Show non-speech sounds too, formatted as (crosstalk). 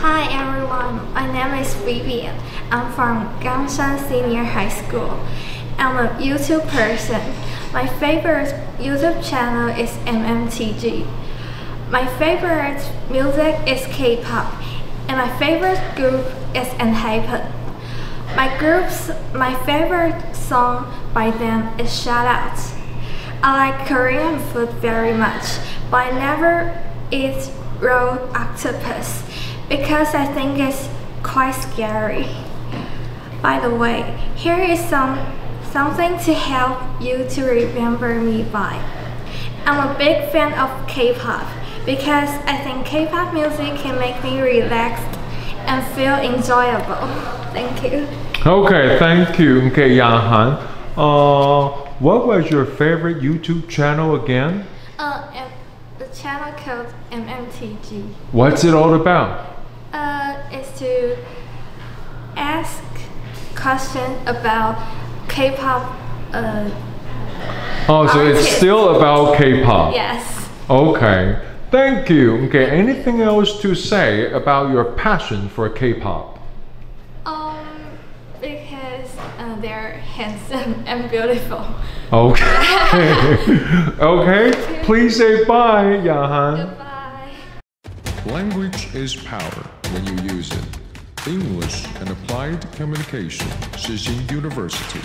Hi everyone, my name is Vivian. I'm from Gangshan Senior High School. I'm a YouTube person. My favorite YouTube channel is MMTG. My favorite music is K-pop, and my favorite group is ENHYPEN. My group's my favorite song by them is Shout Out. I like Korean food very much, but I never eat raw octopus because I think it's quite scary. By the way, here is some something to help you to remember me by. I'm a big fan of K-pop because I think K-pop music can make me relaxed and feel enjoyable. (laughs) Thank you. Okay, thank you. Okay, Yang Uh, what was your favorite YouTube channel again? Uh, the channel called MMTG. What's it all about? To ask questions about K-pop. Uh, Oh, so it's still about K-pop. yes. Okay, thank you. Okay, anything else to say about your passion for K-pop? Um, because uh, they're handsome (laughs) and beautiful. Okay. (laughs) okay, (laughs) please say bye, Yahan. Goodbye. Language is power when you use it. English and Applied Communication, Shih Hsin University.